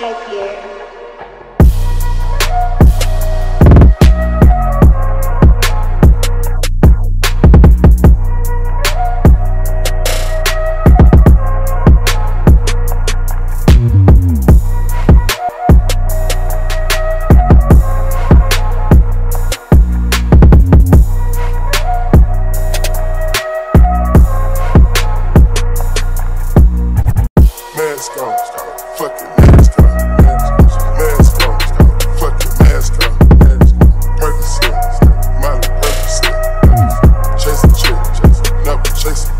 type here. chasing.